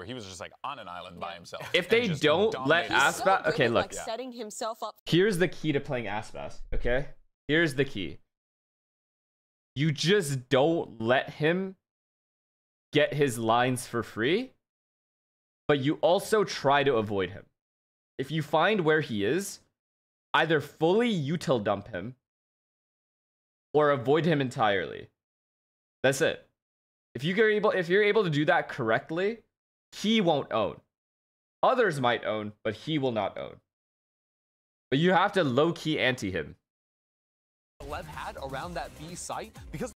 where he was just like on an island by himself. If they don't let dominated. Aspas- So okay, look. like Yeah. setting himself up. Here's the key to playing Aspas, okay? Here's the key. You just don't let him get his lines for free, but you also try to avoid him. If you find where he is, either fully util dump him or avoid him entirely. That's it. If you are able if you're able to do that correctly, he won't own. Others might own, but he will not own. But you have to low key anti him. Lev had around that B site because